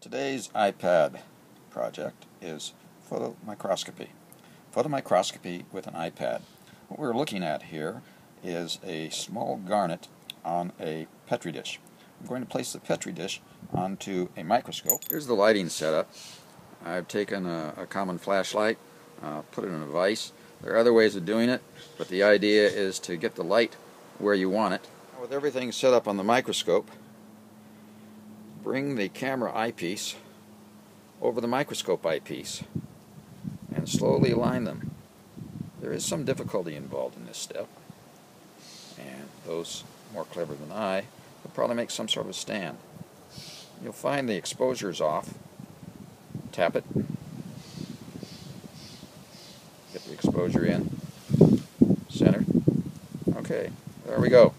Today's iPad project is photomicroscopy. Photomicroscopy with an iPad. What we're looking at here is a small garnet on a Petri dish. I'm going to place the Petri dish onto a microscope. Here's the lighting setup. I've taken a, a common flashlight, uh, put it in a vise. There are other ways of doing it, but the idea is to get the light where you want it. With everything set up on the microscope, bring the camera eyepiece over the microscope eyepiece and slowly align them. There is some difficulty involved in this step, and those more clever than I will probably make some sort of a stand. You'll find the exposure is off. Tap it. Get the exposure in. Center. Okay, there we go.